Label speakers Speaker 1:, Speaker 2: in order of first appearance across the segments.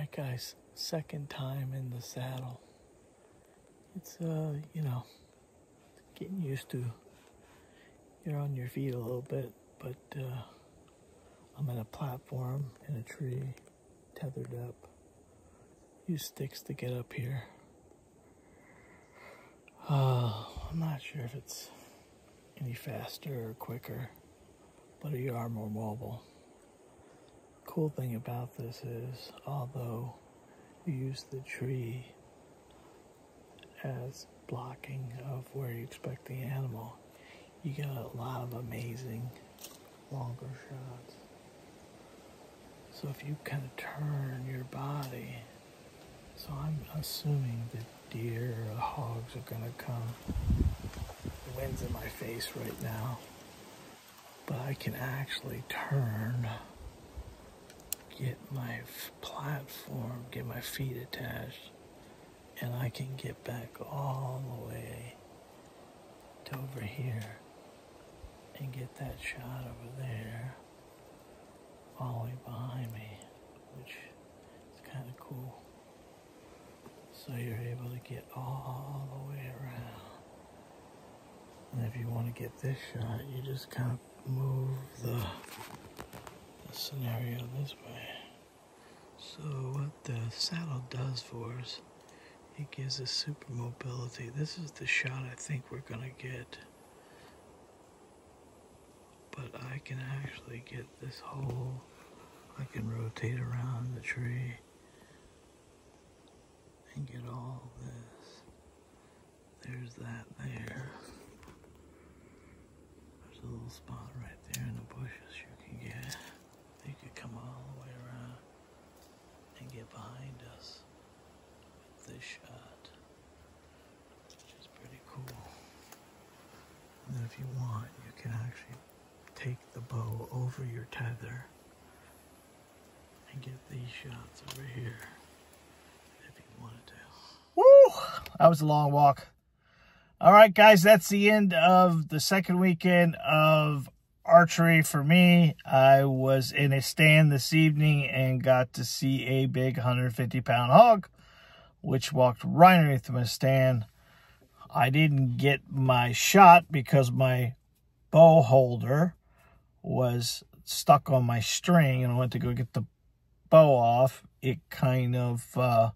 Speaker 1: right, guys, second time in the saddle. It's, uh, you know, getting used to. You're on your feet a little bit, but uh, I'm in a platform in a tree, tethered up. Use sticks to get up here. Uh, I'm not sure if it's any faster or quicker, but you are more mobile cool thing about this is, although you use the tree as blocking of where you expect the animal, you get a lot of amazing longer shots. So if you kind of turn your body, so I'm assuming that deer or hogs are going to come. The wind's in my face right now, but I can actually turn get my platform, get my feet attached, and I can get back all the way to over here and get that shot over there all the way behind me, which is kind of cool. So you're able to get all the way around. And if you want to get this shot, you just kind of move the scenario this way. So what the saddle does for us, it gives us super mobility. This is the shot I think we're gonna get. But I can actually get this whole, I can rotate around the tree and get all this. There's that there. There's a little spot right there in the bushes you can get you could come all the way around and get behind us with this shot, which is pretty cool. And then if you want, you can actually take the bow over your tether and get these shots over here if you wanted to. Woo! That was a long walk. All right, guys, that's the end of the second weekend of archery for me. I was in a stand this evening and got to see a big 150 pound hog, which walked right underneath my stand. I didn't get my shot because my bow holder was stuck on my string and I went to go get the bow off. It kind of uh,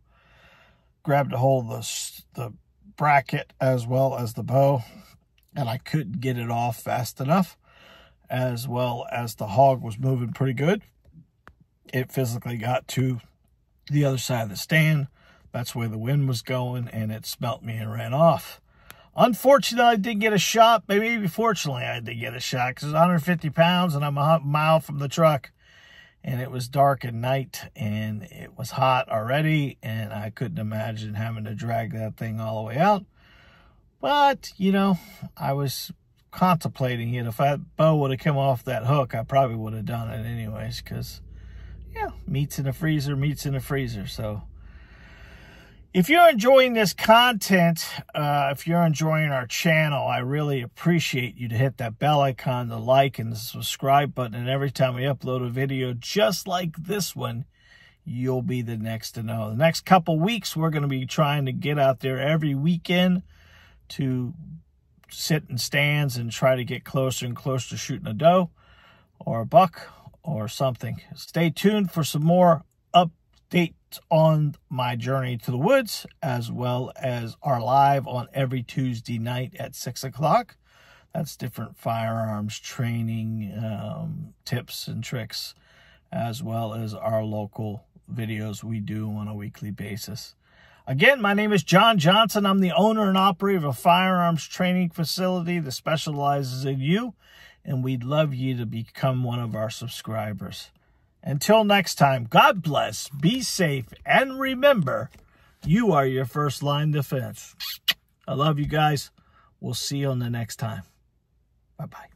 Speaker 1: grabbed a hold of the, the bracket as well as the bow and I couldn't get it off fast enough as well as the hog was moving pretty good. It physically got to the other side of the stand. That's where the wind was going, and it smelt me and ran off. Unfortunately, I didn't get a shot. Maybe fortunately, I did get a shot because it's 150 pounds and I'm a mile from the truck. And it was dark at night and it was hot already. And I couldn't imagine having to drag that thing all the way out. But, you know, I was contemplating it. If that bow would have come off that hook, I probably would have done it anyways because, yeah, meat's in the freezer, meat's in the freezer. So if you're enjoying this content, uh, if you're enjoying our channel, I really appreciate you to hit that bell icon, the like and the subscribe button. And every time we upload a video just like this one, you'll be the next to know. The next couple weeks, we're going to be trying to get out there every weekend to sit in stands and try to get closer and closer to shooting a doe or a buck or something. Stay tuned for some more updates on my journey to the woods, as well as our live on every Tuesday night at 6 o'clock. That's different firearms training um, tips and tricks, as well as our local videos we do on a weekly basis. Again, my name is John Johnson. I'm the owner and operator of a firearms training facility that specializes in you, and we'd love you to become one of our subscribers. Until next time, God bless, be safe, and remember, you are your first line defense. I love you guys. We'll see you on the next time. Bye-bye.